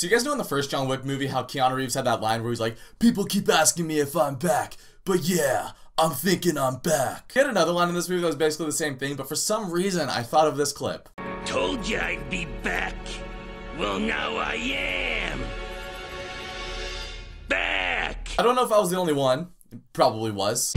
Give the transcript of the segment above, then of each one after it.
So you guys know in the first John Wick movie how Keanu Reeves had that line where he's like, People keep asking me if I'm back, but yeah, I'm thinking I'm back. He had another line in this movie that was basically the same thing, but for some reason I thought of this clip. Told you I'd be back. Well, now I am. Back! I don't know if I was the only one. It probably was.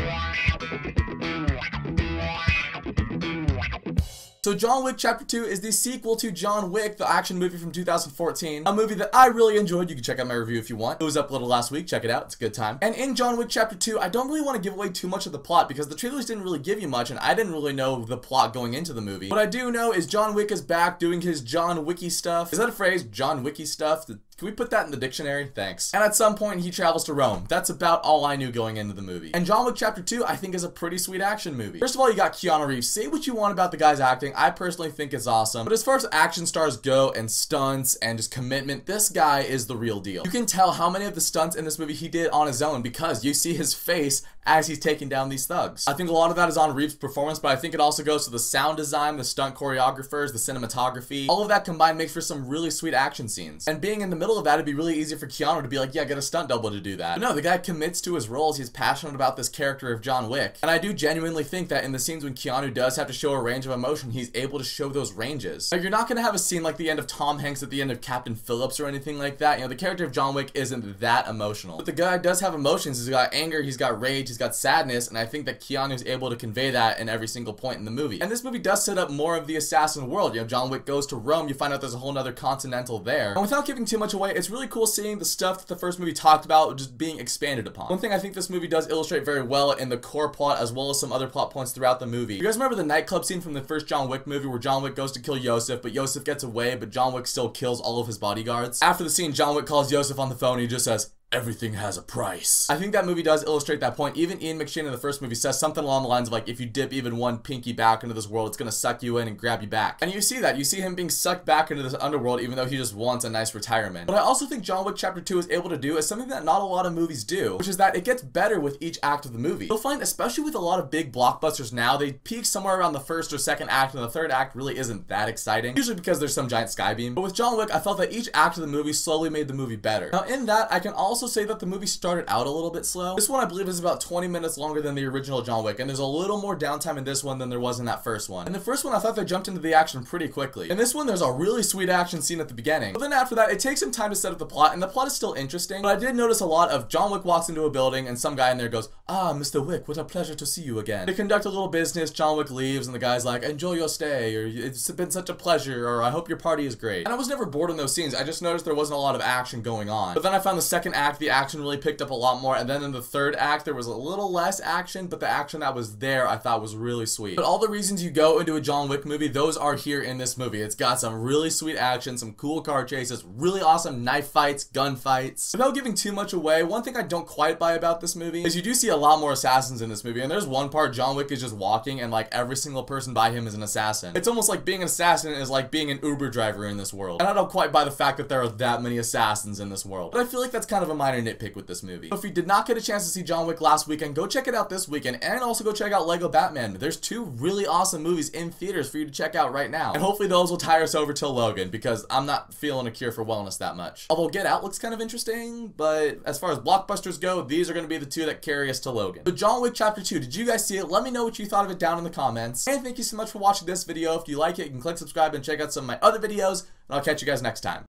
So John Wick Chapter 2 is the sequel to John Wick, the action movie from 2014. A movie that I really enjoyed. You can check out my review if you want. It was uploaded last week. Check it out. It's a good time. And in John Wick Chapter 2, I don't really want to give away too much of the plot because the trailers didn't really give you much and I didn't really know the plot going into the movie. What I do know is John Wick is back doing his John Wicky stuff. Is that a phrase? John Wicky stuff? Can we put that in the dictionary? Thanks. And at some point, he travels to Rome. That's about all I knew going into the movie. And John Wick Chapter 2, I think, is a pretty sweet action movie. First of all, you got Keanu Reeves. Say what you want about the guy's acting. I personally think it's awesome. But as far as action stars go and stunts and just commitment, this guy is the real deal. You can tell how many of the stunts in this movie he did on his own because you see his face as he's taking down these thugs. I think a lot of that is on Reeves' performance, but I think it also goes to the sound design, the stunt choreographers, the cinematography. All of that combined makes for some really sweet action scenes. And being in the middle of that, it'd be really easy for Keanu to be like, yeah, get a stunt double to do that. But no, the guy commits to his roles. He's passionate about this character of John Wick. And I do genuinely think that in the scenes when Keanu does have to show a range of emotion, he's able to show those ranges. Now, you're not going to have a scene like the end of Tom Hanks at the end of Captain Phillips or anything like that. You know, the character of John Wick isn't that emotional. But the guy does have emotions. He's got anger, he's got rage, he's got sadness, and I think that Keanu is able to convey that in every single point in the movie. And this movie does set up more of the assassin world. You know, John Wick goes to Rome, you find out there's a whole other continental there. And without giving too much away, it's really cool seeing the stuff that the first movie talked about just being expanded upon. One thing I think this movie does illustrate very well in the core plot as well as some other plot points throughout the movie. You guys remember the nightclub scene from the first John Wick movie where John Wick goes to kill Iosef, but Iosef gets away, but John Wick still kills all of his bodyguards? After the scene, John Wick calls Iosef on the phone and he just says, everything has a price. I think that movie does illustrate that point. Even Ian McShane in the first movie says something along the lines of like, if you dip even one pinky back into this world, it's gonna suck you in and grab you back. And you see that. You see him being sucked back into this underworld even though he just wants a nice retirement. But I also think John Wick Chapter 2 is able to do is something that not a lot of movies do, which is that it gets better with each act of the movie. You'll find, especially with a lot of big blockbusters now, they peak somewhere around the first or second act and the third act really isn't that exciting, usually because there's some giant skybeam. But with John Wick, I felt that each act of the movie slowly made the movie better. Now in that, I can also say that the movie started out a little bit slow. This one I believe is about 20 minutes longer than the original John Wick, and there's a little more downtime in this one than there was in that first one. In the first one, I thought they jumped into the action pretty quickly. In this one, there's a really sweet action scene at the beginning. But then after that, it takes some time to set up the plot, and the plot is still interesting. But I did notice a lot of John Wick walks into a building, and some guy in there goes, Ah, Mr. Wick, what a pleasure to see you again. They conduct a little business, John Wick leaves, and the guy's like, enjoy your stay, or it's been such a pleasure, or I hope your party is great. And I was never bored in those scenes, I just noticed there wasn't a lot of action going on. But then I found the second act, the action really picked up a lot more, and then in the third act, there was a little less action, but the action that was there I thought was really sweet. But all the reasons you go into a John Wick movie, those are here in this movie. It's got some really sweet action, some cool car chases, really awesome knife fights, gun fights. Without giving too much away, one thing I don't quite buy about this movie is you do see a lot more assassins in this movie, and there's one part John Wick is just walking and like every single person by him is an assassin. It's almost like being an assassin is like being an Uber driver in this world. And I don't quite buy the fact that there are that many assassins in this world. But I feel like that's kind of a minor nitpick with this movie. So if you did not get a chance to see John Wick last weekend, go check it out this weekend and also go check out Lego Batman. There's two really awesome movies in theaters for you to check out right now. And hopefully those will tire us over till Logan because I'm not feeling a cure for wellness that much. Although Get Out looks kind of interesting, but as far as blockbusters go, these are going to be the two that carry us to Logan. So John Wick Chapter 2, did you guys see it? Let me know what you thought of it down in the comments. And thank you so much for watching this video. If you like it, you can click subscribe and check out some of my other videos, and I'll catch you guys next time.